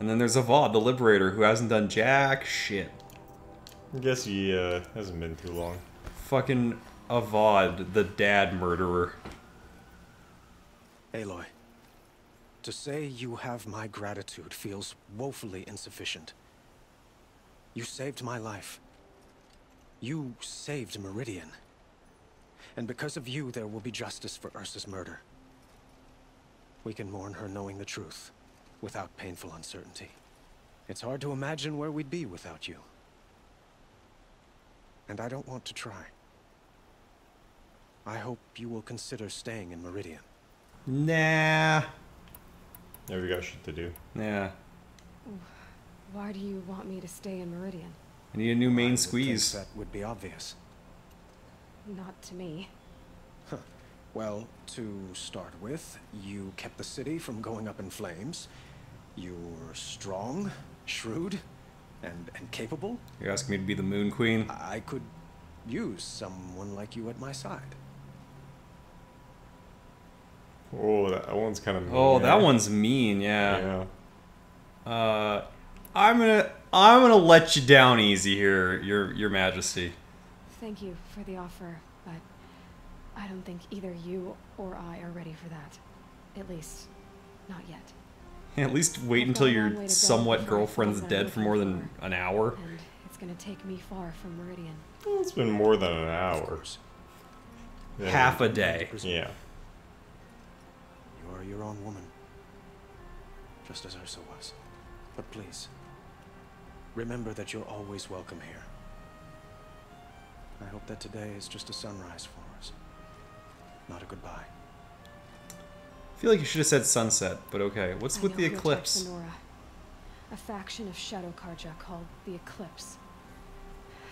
And then there's Avad, the Liberator, who hasn't done jack shit. I guess he uh, hasn't been too long. Fucking Avad, the dad murderer. Aloy, to say you have my gratitude feels woefully insufficient. You saved my life. You saved Meridian. And because of you, there will be justice for Ursa's murder. We can mourn her knowing the truth, without painful uncertainty. It's hard to imagine where we'd be without you. And I don't want to try. I hope you will consider staying in Meridian. Nah. Yeah, we got shit to do. Yeah. Why do you want me to stay in Meridian? I need a new main I would think squeeze. That would be obvious. Not to me. Well, to start with, you kept the city from going up in flames. You're strong, shrewd, and, and capable. You're asking me to be the Moon Queen? I I could use someone like you at my side. Oh, that one's kind of. mean. Oh, that one's mean, yeah. Yeah. Uh, I'm gonna I'm gonna let you down easy here, your your Majesty. Thank you for the offer, but I don't think either you or I are ready for that. At least, not yet. At least wait I've until got a long way your somewhat girlfriend's find what I'm dead for more than an hour. And it's gonna take me far from Meridian. Well, it's been more than an hour. Yeah. Half a day. Yeah. You are your own woman. Just as Ursa was. But please, remember that you're always welcome here. I hope that today is just a sunrise for us. Not a goodbye. I feel like you should have said sunset, but okay. What's I with the eclipse? Sonora. A faction of Shadow Carja called the Eclipse.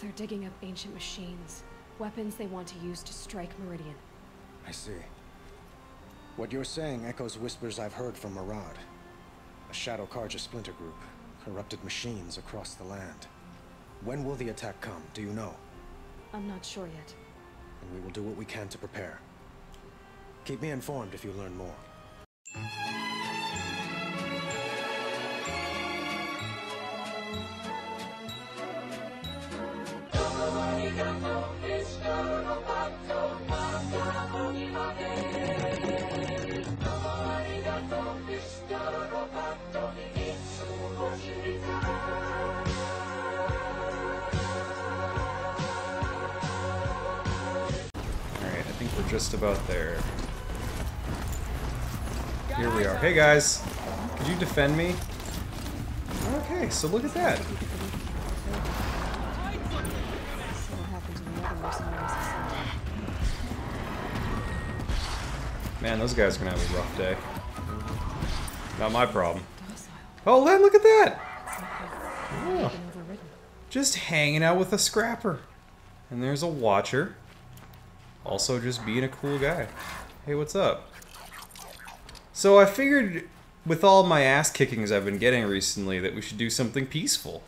They're digging up ancient machines, weapons they want to use to strike Meridian. I see. What you're saying echoes whispers I've heard from Marad. A Shadow Carja splinter group. Corrupted machines across the land. When will the attack come? Do you know? I'm not sure yet. And we will do what we can to prepare. Keep me informed if you learn more. Just about there. Here we are. Hey guys! Could you defend me? Okay, so look at that. Man, those guys are gonna have a rough day. Not my problem. Oh, Len, look at that! Overridden. Just hanging out with a scrapper. And there's a watcher. Also just being a cool guy. Hey, what's up? So I figured with all my ass kickings I've been getting recently that we should do something peaceful.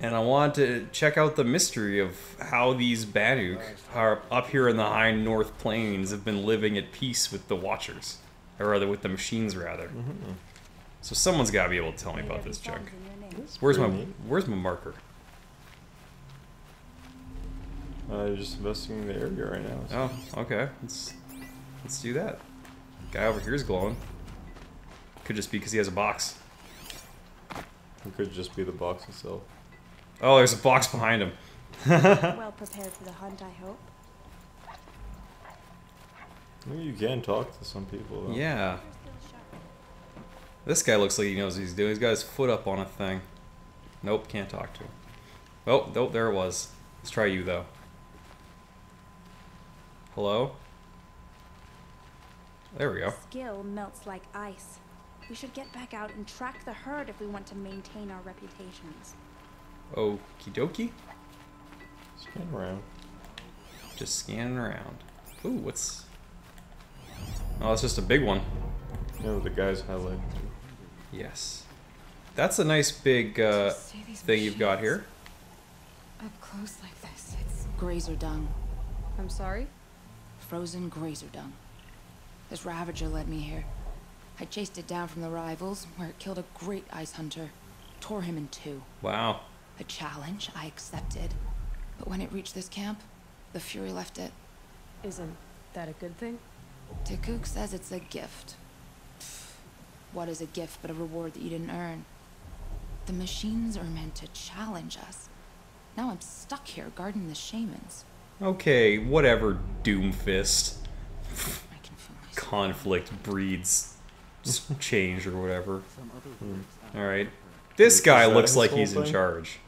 And I wanted to check out the mystery of how these Banuk are up here in the high north plains have been living at peace with the Watchers. Or rather, with the machines, rather. So someone's got to be able to tell me about this junk. Where's my. Where's my marker? Uh, you're just investigating the area right now. so- Oh, okay. Let's let's do that. Guy over here is glowing. Could just be because he has a box. It could just be the box itself. Oh, there's a box behind him. well prepared for the hunt, I hope. Maybe you can talk to some people. Though. Yeah. This guy looks like he knows what he's doing. He's got his foot up on a thing. Nope, can't talk to him. Oh, nope, there it was. Let's try you though. Hello? There we go. Skill melts like ice. We should get back out and track the herd if we want to maintain our reputations. Okie dokie. Scan around. Just scanning around. Ooh, what's. Oh, it's just a big one. You know, the guy's highlighted. Yes. That's a nice big uh, See these thing you've got here. Up close like this, it's. Grazer dung. I'm sorry? Frozen grazer dung. This Ravager led me here. I chased it down from the rivals, where it killed a great ice hunter. Tore him in two. Wow. A challenge I accepted. But when it reached this camp, the Fury left it. Isn't that a good thing? Takuk says it's a gift. Pfft, What is a gift but a reward that you didn't earn? The machines are meant to challenge us. Now I'm stuck here guarding the shamans. Okay, whatever, Doomfist. I can feel myself. Conflict breeds s- change or whatever. Hmm. Alright. This guy looks like he's in charge.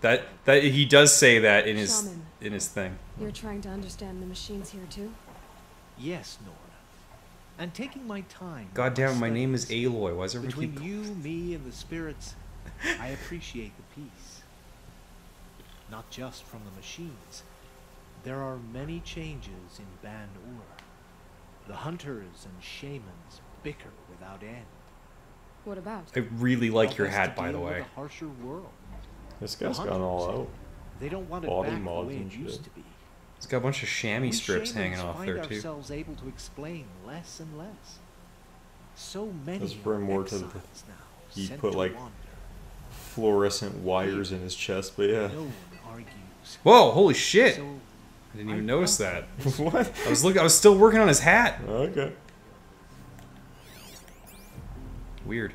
That that he does say that in his Shaman. in his thing. You're trying to understand the machines here too? Yes, Nora. And taking my time. with God damn it, my name is studies. Aloy. Why is everybody Between you, me, and the spirits, I appreciate the peace. Not just from the machines. There are many changes in Ban Ur. The hunters and shamans bicker without end. What about? I really like your hat, by the way. a harsher world. This The guy's gone all out. They don't want it Body back the way it used shit. to be. He's got a bunch of chamois We strips hanging off there too. ourselves able to explain less and less. So many Let's bring more to the- now, he put, like, wander. Fluorescent wires in his chest, but yeah. No one argues. Whoa, holy shit! So I didn't even I notice that. what? I was looking I was still working on his hat. Okay. Weird.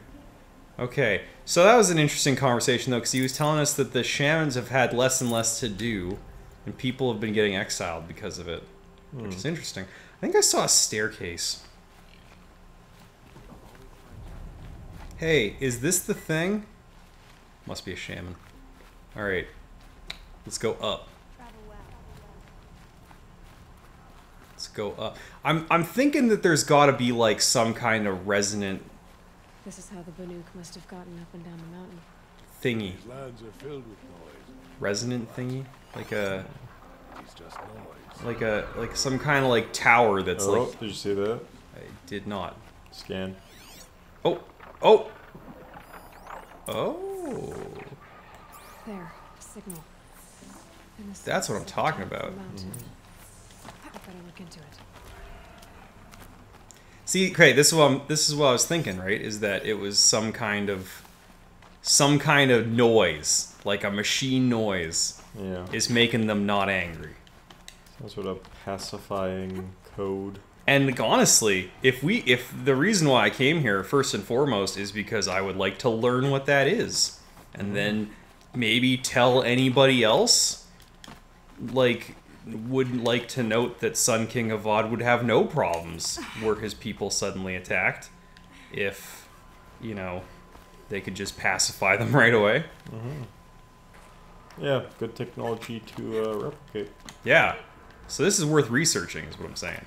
Okay, so that was an interesting conversation though, because he was telling us that the shamans have had less and less to do, and people have been getting exiled because of it, which hmm. is interesting. I think I saw a staircase. Hey, is this the thing? Must be a shaman. All right, let's go up. Let's go up. I'm I'm thinking that there's got to be like some kind of resonant This is how the Banuk must have gotten up and down the mountain. thingy. Lands are filled with noise. resonant thingy like a It's just noise. like a like some kind of like tower that's oh, like did you see that? i did not Scan. oh oh oh There, signal. That's what I'm source of the talking top of the about. mountain. I better look into it. see okay this is what I'm, this is what i was thinking right is that it was some kind of some kind of noise like a machine noise Yeah. is making them not angry Some sort of pacifying code. And honestly, if we if the reason why I came here first and foremost is because I would like to learn what that is and mm-hmm. then maybe tell anybody else like would like to note that Sun King Avad would have no problems were his people suddenly attacked if you know they could just pacify them right away. Yeah, good technology to uh, replicate. Yeah. So this is worth researching, is what I'm saying.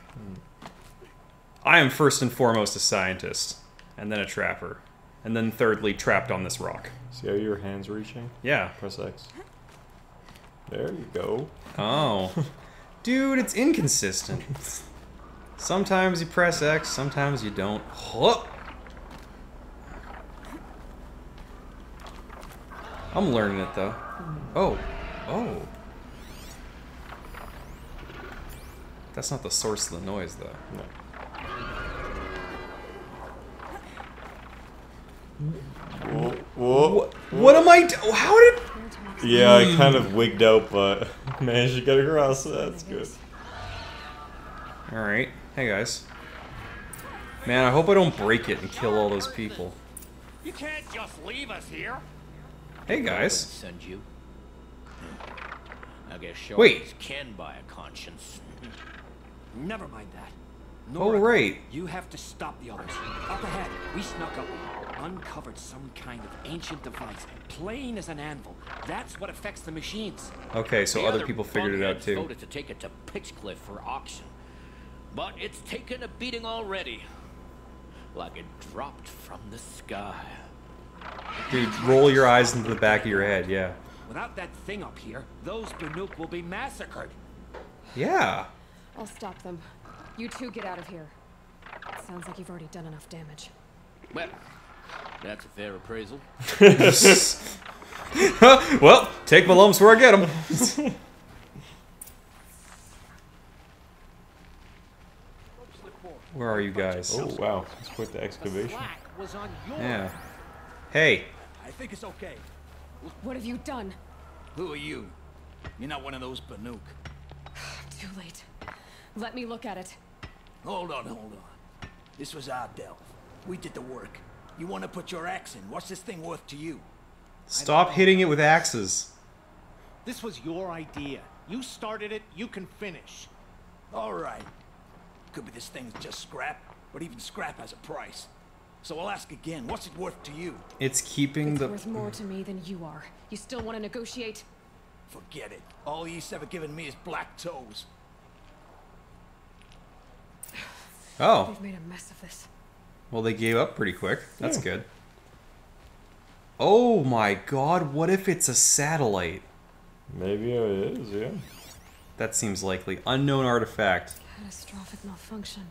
I am first and foremost a scientist, and then a trapper, and then thirdly trapped on this rock. See how your hand's reaching? Yeah. Press X. There you go. Oh. Dude, it's inconsistent. Sometimes you press X, sometimes you don't. Huh. I'm learning it though. Oh. Oh. That's not the source of the noise though. No. Whoa, whoa. What, what am I? Do- How did? Air talks. Yeah, I hmm. kind of wigged out, but managed to get across, so that's good. All right. Hey guys. Man, I hope I don't break it and kill all those people. You can't just leave us here. Hey guys. Send you. I guess short Wait. can buy a conscience. Never mind that. Oh Nora, right. You have to stop the others. Up ahead, we snuck up, uncovered some kind of ancient device, plain as an anvil. That's what affects the machines. Okay, so The other people figured it out bunkheads too. voted to take it to Pitchcliff for auction, but it's taken a beating already, like it dropped from the sky. Dude, roll your eyes into the back of your head. Yeah. Without that thing up here, those Banuk will be massacred. Yeah. I'll stop them. You two get out of here. Sounds like you've already done enough damage. Well, that's a fair appraisal. well, take my lumps where I get them. Where Where are you guys? Oh wow, that's quite the The excavation. slack was on your Yeah. Hey. I think it's okay. What have you done? Who are you? You're not one of those Banuk. Too late. Let me look at it. Hold on, hold on. This was our delve. We did the work. You want to put your axe in? What's this thing worth to you? Stop hitting it with axes. This was your idea. You started it, you can finish. All right. Could be this thing's just scrap, but even scrap has a price. So I'll ask again. What's it worth to you? It's keeping It's the. worth more to me than you are. You still want to negotiate? Forget it. All East's ever given me is black toes. Oh. They've made a mess of this. Well, they gave up pretty quick. That's hmm. good. Oh my god, what if it's a satellite? Maybe it is, yeah. That seems likely. Unknown artifact. Catastrophic malfunction.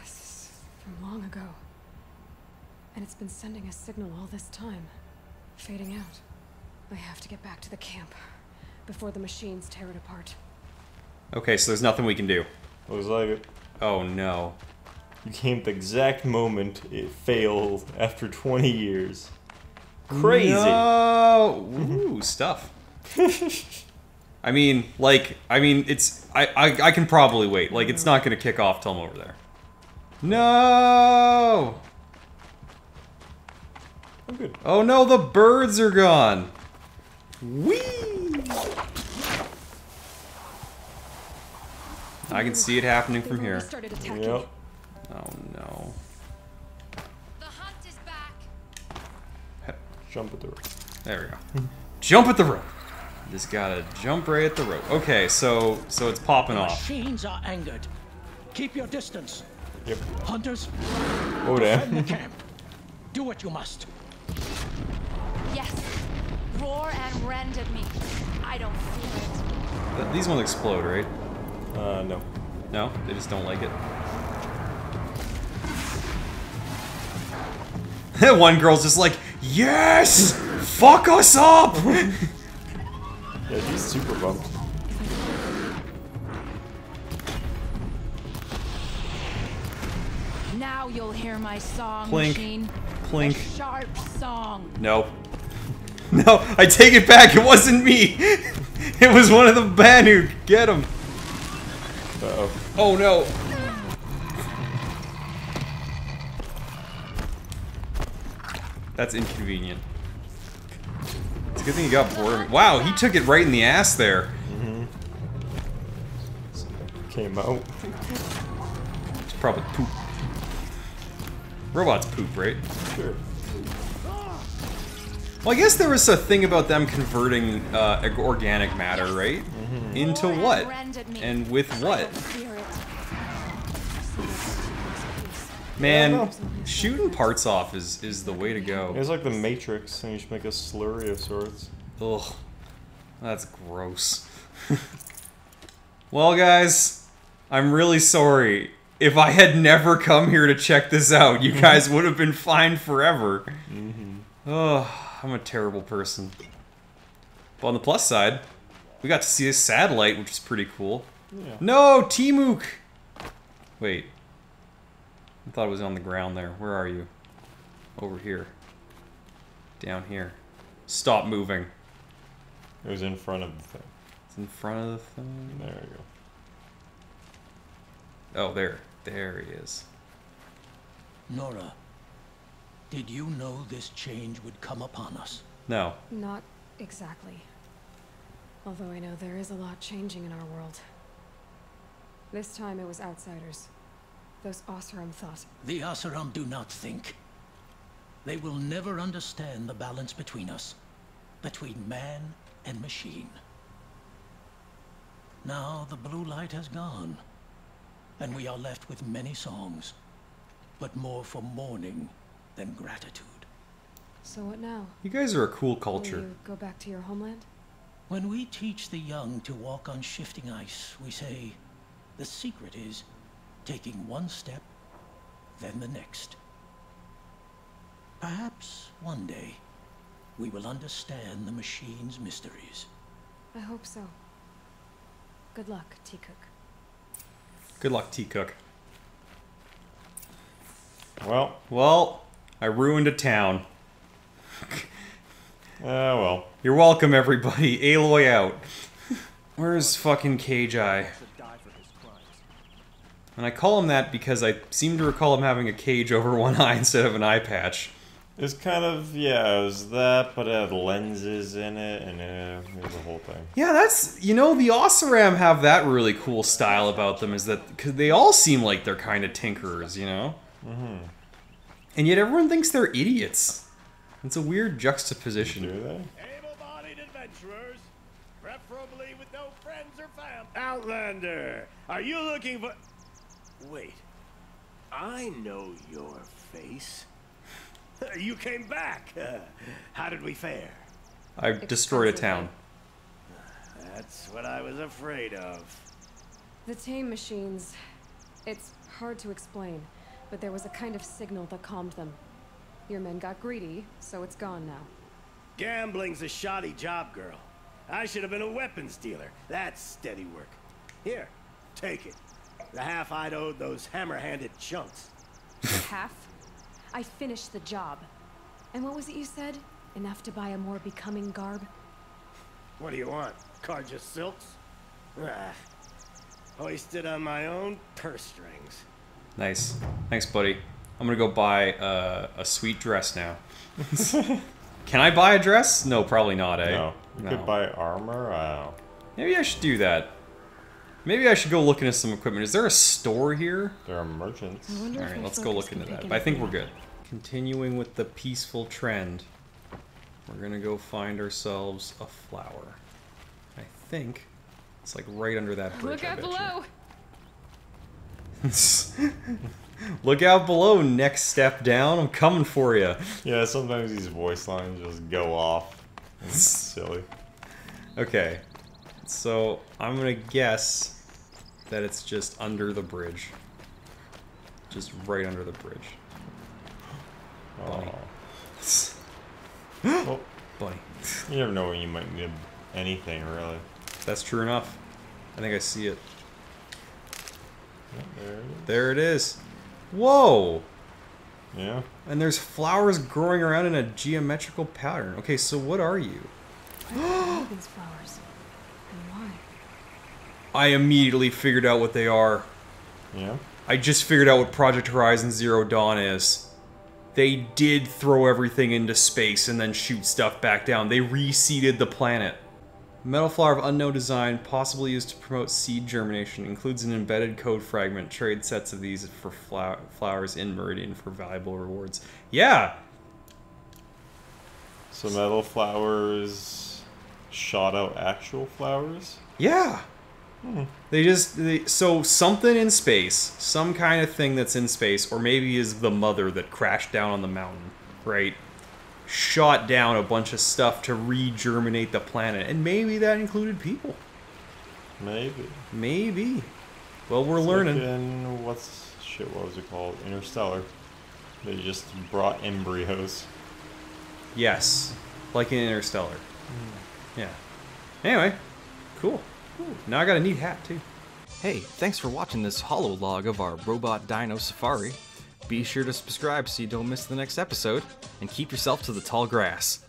This is from long ago. And it's been sending a signal all this time. Fading out. I have to get back to the camp. Before the machines tear it apart. Okay, so there's nothing we can do. Looks like it. Oh no. You came at the exact moment it failed after 20 years. Crazy. No! Ooh, mm-hmm. stuff. I mean, like, I mean, it's. I, I, I can probably wait. Like, it's not gonna kick off till I'm over there. No! I'm good. Oh no, the birds are gone! Whee! I can see it happening from here. Yep. Oh no. The hunt is back. Jump at the rope. There we go. jump at the rope. Just gotta jump right at the rope. Okay, so so it's popping off. Machines are angered. Keep your distance. Yep. Hunters, Oh defend the camp. Do what you must. Yes. Roar and rend at me. I don't feel it. Th- These won't explode, right? Uh, no. No, they just don't like it. One girl's just like, yes, fuck us up. Yeah, he's super bumped. Now you'll hear my song, Clink. machine. Clink. A sharp song. No. No, I take it back. It wasn't me. It was one of the Banu. Get him. Oh. No. That's inconvenient. It's a good thing you got bored. Wow, he took it right in the ass there. Came out. It's probably poop. Robots poop, right? Sure. Well, I guess there was a thing about them converting uh, organic matter, right? Into Roar and what? rend at me. And with what? Man, shooting parts off is is the way to go. It's like the Matrix, and you just make a slurry of sorts. Ugh, that's gross. well, guys, I'm really sorry. If I had never come here to check this out, you mm-hmm. guys would have been fine forever. Mm-hmm. Ugh, I'm a terrible person. But on the plus side, we got to see a satellite, which is pretty cool. Yeah. No, Timuk! Wait. I thought it was on the ground there. Where are you? Over here. Down here. Stop moving. It was in front of the thing. It's in front of the thing. There you go. Oh, there. There he is. Nora, did you know this change would come upon us? No. Not exactly. Although I know there is a lot changing in our world. This time it was outsiders. Those Oseram thought. The Oseram do not think. They will never understand the balance between us, between man and machine. Now the blue light has gone, and we are left with many songs, but more for mourning than gratitude. So what now? You guys are a cool Will culture. you go back to your homeland? When we teach the young to walk on shifting ice, we say the secret is taking one step, then the next. Perhaps one day we will understand the machine's mysteries. I hope so. Good luck, T. Cook. Good luck, T. Cook. Well, Well, I ruined a town. ah, well. You're welcome, everybody. Aloy out. Where's fucking Cage Eye? And I call him that because I seem to recall him having a cage over one eye instead of an eye patch. It's kind of yeah, it was that, but it had lenses in it, and uh, it was a whole thing. Yeah, that's you know the Oseram have that really cool style about them is that because they all seem like they're kind of tinkerers, you know. Mm-hmm. And yet everyone thinks they're idiots. It's a weird juxtaposition. Do they? Able-bodied adventurers, preferably with no friends or family. Outlander, are you looking for? Wait, I know your face. You came back. Uh, how did we fare? I destroyed a town. Uh, that's what I was afraid of. The tame machines. It's hard to explain, but there was a kind of signal that calmed them. Your men got greedy, so it's gone now. Gambling's a shoddy job, girl. I should have been a weapons dealer. That's steady work. Here, take it. The half I'd owed those hammer-handed chunks. Half? I finished the job. And what was it you said? Enough to buy a more becoming garb? What do you want? Carja silks? Ah, hoisted on my own purse strings. Nice, thanks, buddy. I'm gonna go buy uh, a sweet dress now. Can I buy a dress? No, probably not. Eh? No. You could buy armor. I don't know. Maybe I should do that. Maybe I should go look into some equipment. Is there a store here? There are merchants. I wonder All if right, my let's go look into that. But I think we're good. Continuing with the peaceful trend, we're gonna go find ourselves a flower. I think it's like right under that bridge. Look out below! Look out below. Next step down. I'm coming for you. Yeah, sometimes these voice lines just go off. It's silly. Okay, so I'm gonna guess that it's just under the bridge. Just right under the bridge. Oh. Bunny. Oh. well, Bunny. you never know when you might need anything, really. That's true enough. I think I see it. Yeah, there it is. There it is. Whoa! Yeah. And there's flowers growing around in a geometrical pattern. Okay, so what are you? Why these flowers? I immediately figured out what they are. Yeah. I just figured out what Project Horizon Zero Dawn is. They did throw everything into space and then shoot stuff back down. They reseeded the planet. Metal flower of unknown design, possibly used to promote seed germination, includes an embedded code fragment. Trade sets of these for flower flowers in Meridian for valuable rewards. Yeah, So metal flowers shot out actual flowers. Yeah. They just they, so something in space, some kind of thing that's in space, or maybe is the mother that crashed down on the mountain, right? Shot down a bunch of stuff to re-germinate the planet, and maybe that included people. Maybe. Maybe. Well, we're It's learning. Like what's shit? What was it called? Interstellar. They just brought embryos. Yes, like in Interstellar. Hmm. Yeah. Anyway, cool. Now I got a neat hat too. Hey, thanks for watching this hollow log of our Robot Dino Safari. Be sure to subscribe so you don't miss the next episode, and keep yourself to the tall grass.